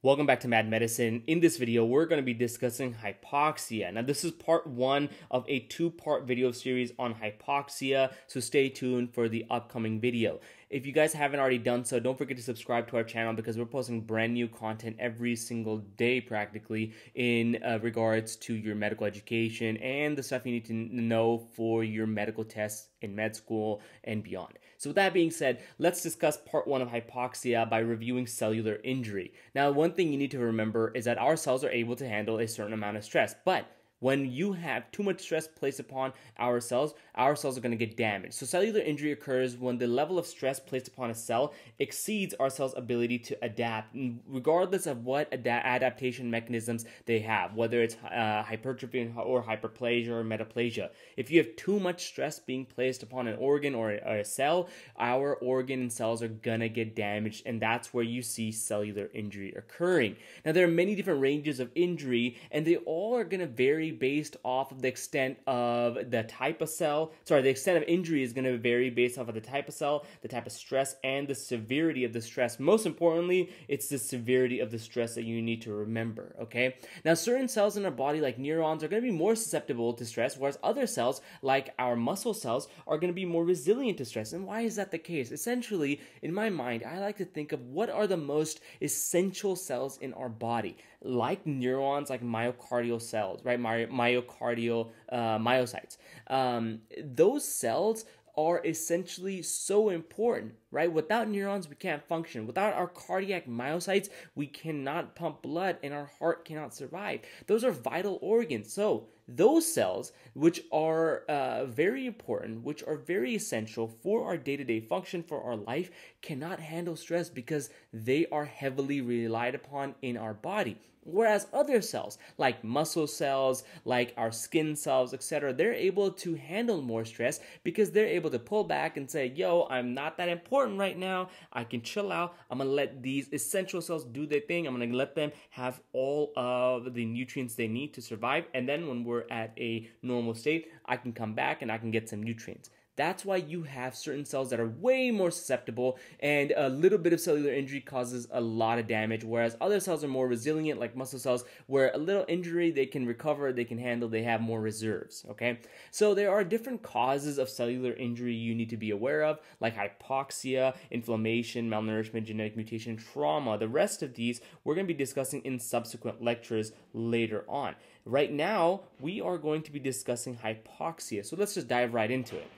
Welcome back to Mad Medicine. In this video, we're going to be discussing hypoxia. Now, this is part one of a two-part video series on hypoxia, so stay tuned for the upcoming video. If you guys haven't already done so, don't forget to subscribe to our channel because we're posting brand new content every single day practically in uh, regards to your medical education and the stuff you need to know for your medical tests in med school and beyond. So with that being said, let's discuss part one of hypoxia by reviewing cellular injury. Now, one thing you need to remember is that our cells are able to handle a certain amount of stress, but when you have too much stress placed upon our cells, our cells are going to get damaged. So, cellular injury occurs when the level of stress placed upon a cell exceeds our cell's ability to adapt, regardless of what ad- adaptation mechanisms they have, whether it's uh, hypertrophy or hyperplasia or metaplasia. If you have too much stress being placed upon an organ or a, or a cell, our organ and cells are going to get damaged, and that's where you see cellular injury occurring. Now, there are many different ranges of injury, and they all are going to vary based off of the extent of the type of cell. Sorry, the extent of injury is going to vary based off of the type of cell, the type of stress, and the severity of the stress. Most importantly, it's the severity of the stress that you need to remember, okay? Now, certain cells in our body, like neurons, are going to be more susceptible to stress, whereas other cells, like our muscle cells, are going to be more resilient to stress. And why is that the case? Essentially, in my mind, I like to think of what are the most essential cells in our body like neurons, like myocardial cells, right? My, myocardial uh, myocytes. Um, those cells are essentially so important, right? Without neurons, we can't function. Without our cardiac myocytes, we cannot pump blood and our heart cannot survive. Those are vital organs. So, those cells, which are uh, very important, which are very essential for our day to day function, for our life, cannot handle stress because they are heavily relied upon in our body. Whereas other cells, like muscle cells, like our skin cells, etc., they're able to handle more stress because they're able to pull back and say, yo, I'm not that important right now. I can chill out. I'm gonna let these essential cells do their thing. I'm gonna let them have all of the nutrients they need to survive. And then when we're at a normal state, I can come back and I can get some nutrients. That's why you have certain cells that are way more susceptible, and a little bit of cellular injury causes a lot of damage, whereas other cells are more resilient, like muscle cells, where a little injury they can recover, they can handle, they have more reserves. Okay, so there are different causes of cellular injury you need to be aware of, like hypoxia, inflammation, malnourishment, genetic mutation, trauma. The rest of these we're going to be discussing in subsequent lectures later on. Right now, we are going to be discussing hypoxia, so let's just dive right into it.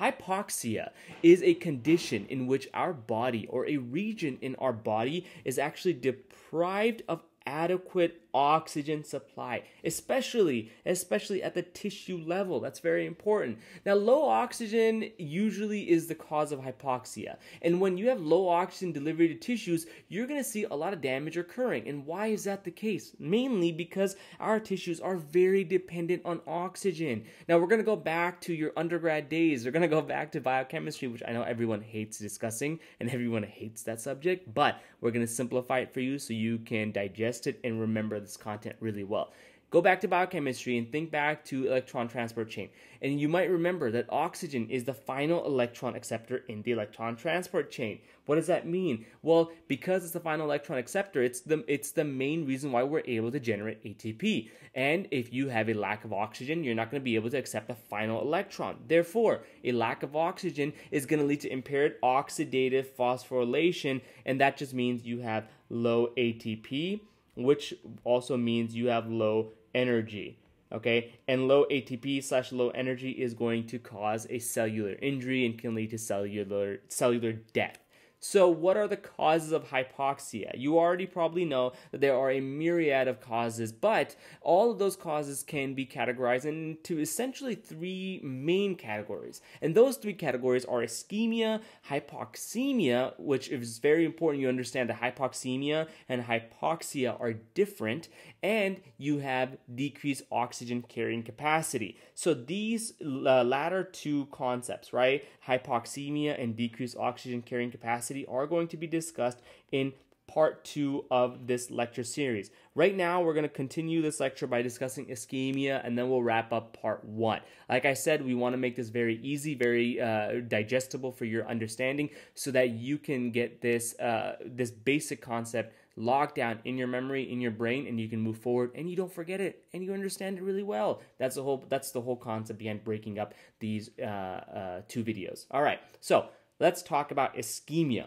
Hypoxia is a condition in which our body or a region in our body is actually deprived of adequate oxygen supply, especially especially at the tissue level. That's very important. Now, low oxygen usually is the cause of hypoxia. And when you have low oxygen delivery to tissues, you're going to see a lot of damage occurring. And why is that the case? Mainly because our tissues are very dependent on oxygen. Now, we're going to go back to your undergrad days. We're going to go back to biochemistry, which I know everyone hates discussing and everyone hates that subject, but we're going to simplify it for you so you can digest it and remember this content really well. Go back to biochemistry and think back to electron transport chain. And you might remember that oxygen is the final electron acceptor in the electron transport chain. What does that mean? Well, because it's the final electron acceptor, it's the it's the main reason why we're able to generate ATP. And if you have a lack of oxygen, you're not going to be able to accept the final electron. Therefore, a lack of oxygen is going to lead to impaired oxidative phosphorylation, and that just means you have low ATP which also means you have low energy. Okay, and low ATP slash low energy is going to cause a cellular injury and can lead to cellular cellular death. So, what are the causes of hypoxia? You already probably know that there are a myriad of causes, but all of those causes can be categorized into essentially three main categories. And those three categories are ischemia, hypoxemia, which is very important you understand that hypoxemia and hypoxia are different, and you have decreased oxygen carrying capacity. So, these uh, latter two concepts, right, hypoxemia and decreased oxygen carrying capacity, capacity are going to be discussed in part two of this lecture series. Right now, we're going to continue this lecture by discussing ischemia, and then we'll wrap up part one. Like I said, we want to make this very easy, very uh, digestible for your understanding, so that you can get this uh, this basic concept locked down in your memory, in your brain, and you can move forward and you don't forget it and you understand it really well. That's the whole that's the whole concept behind breaking up these uh, uh, two videos. All right, so let's talk about ischemia.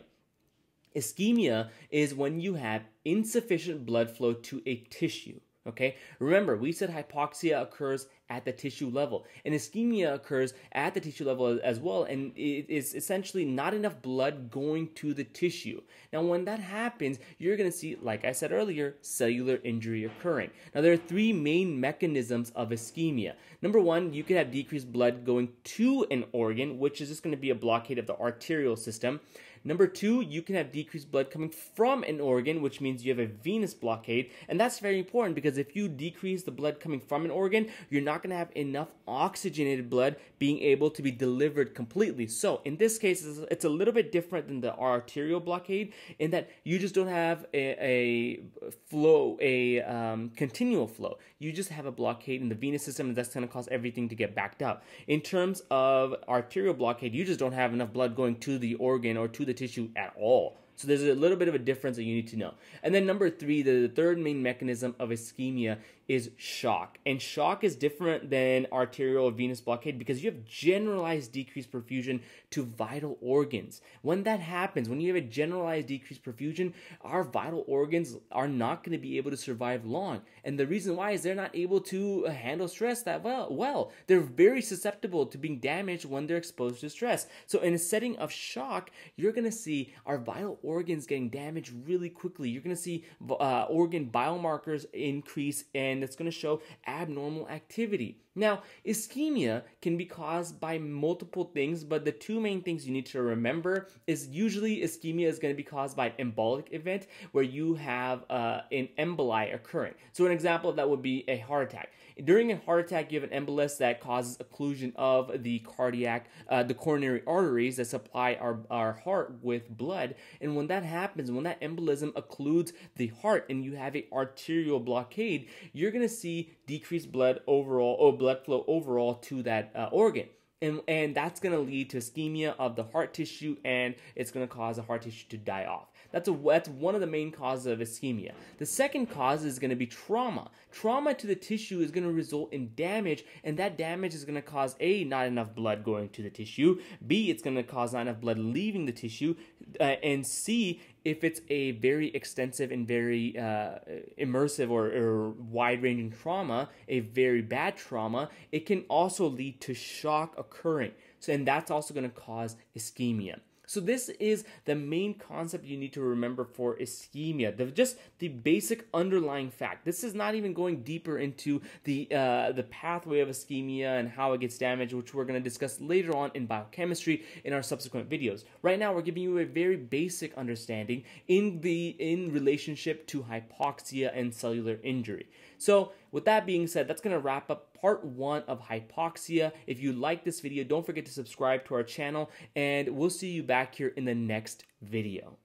Ischemia is when you have insufficient blood flow to a tissue. Okay, remember we said hypoxia occurs at the tissue level, and ischemia occurs at the tissue level as well, and it is essentially not enough blood going to the tissue. Now, when that happens, you're going to see, like I said earlier, cellular injury occurring. Now, there are three main mechanisms of ischemia. Number one, you can have decreased blood going to an organ, which is just going to be a blockade of the arterial system. Number two, you can have decreased blood coming from an organ, which means you have a venous blockade. And that's very important because if you decrease the blood coming from an organ, you're not going to have enough oxygenated blood being able to be delivered completely. So in this case, it's a little bit different than the arterial blockade in that you just don't have a, a flow, a um, continual flow. You just have a blockade in the venous system, and that's going to cause everything to get backed up. In terms of arterial blockade, you just don't have enough blood going to the organ or to the tissue at all. So there's a little bit of a difference that you need to know. And then number three, the, the third main mechanism of ischemia is shock. And shock is different than arterial or venous blockade because you have generalized decreased perfusion to vital organs. When that happens, when you have a generalized decreased perfusion, our vital organs are not going to be able to survive long. And the reason why is they're not able to handle stress that well. Well, they're very susceptible to being damaged when they're exposed to stress. So in a setting of shock, you're going to see our vital organs getting damaged really quickly. You're going to see uh, organ biomarkers increase and and it's going to show abnormal activity. Now, ischemia can be caused by multiple things, but the two main things you need to remember is usually ischemia is going to be caused by an embolic event where you have uh, an emboli occurring. So, an example of that would be a heart attack. During a heart attack, you have an embolus that causes occlusion of the cardiac, uh, the coronary arteries that supply our, our heart with blood. And when that happens, when that embolism occludes the heart and you have a arterial blockade, you're going to see decreased blood overall or blood flow overall to that uh, organ. And and that's going to lead to ischemia of the heart tissue and it's going to cause the heart tissue to die off. That's a that's one of the main causes of ischemia. The second cause is going to be trauma. Trauma to the tissue is going to result in damage and that damage is going to cause a not enough blood going to the tissue b it's going to cause not enough blood leaving the tissue uh, and c if it's a very extensive and very uh, immersive or, or wide ranging trauma, a very bad trauma, it can also lead to shock occurring. So, and that's also going to cause ischemia. So this is the main concept you need to remember for ischemia. The, just the basic underlying fact. This is not even going deeper into the uh, the pathway of ischemia and how it gets damaged, which we're going to discuss later on in biochemistry in our subsequent videos. Right now, we're giving you a very basic understanding in the in relationship to hypoxia and cellular injury. So with that being said, that's going to wrap up part one of hypoxia. If you like this video, don't forget to subscribe to our channel and we'll see you back here in the next video.